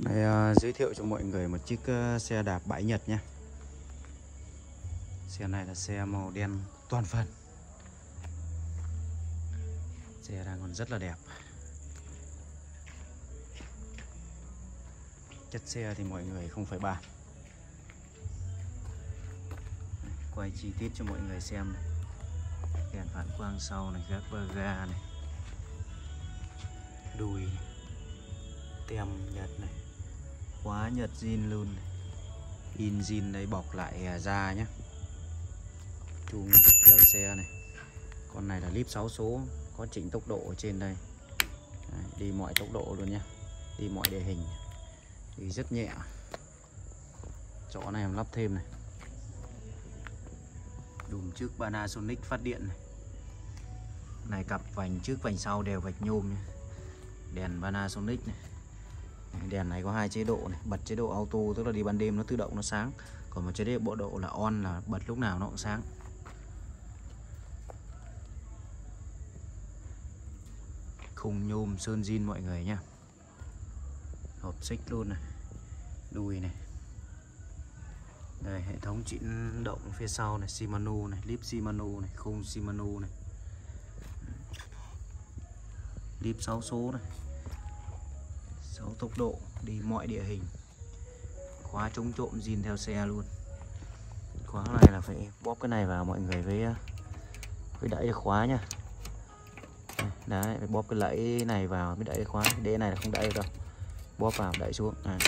Đây, uh, giới thiệu cho mọi người một chiếc uh, xe đạp bãi Nhật nhé. Xe này là xe màu đen toàn phần. Xe đang còn rất là đẹp. Chất xe thì mọi người không phải bàn. Quay chi tiết cho mọi người xem này. Đèn phản quang sau này, gác ba ga này. Đùi này. Tem Nhật này quá Nhật zin luôn. In zin đấy bọc lại ra da nhé Chung theo xe này. Con này là clip 6 số Có chỉnh tốc độ ở trên đây. Đấy, Đi mọi tốc độ luôn nhé Đi mọi địa hình. Đi rất nhẹ. Chỗ này em lắp thêm này. Đùm trước Panasonic phát điện này. Này cặp vành trước vành sau đều vạch nhôm nhé. đèn Panasonic này đèn này có hai chế độ này, bật chế độ auto tức là đi ban đêm nó tự động nó sáng. Còn một chế độ bộ độ là on là bật lúc nào nó cũng sáng. Khung nhôm, sơn zin mọi người nha hộp xích luôn này, đùi này. Đây, hệ thống chỉnh động phía sau này, Shimano này lip Shimano này, khung Shimano này. Lip 6 số này. 6 tốc độ đi mọi địa hình khóa chống trộm zin theo xe luôn. Khóa này là phải bóp cái này vào mọi người với uh, với đẩy khóa nha. Đấy phải bóp cái lẫy này vào mới đẩy khóa. Đế này là không đẩy đâu. Bóp vào đẩy xuống. À,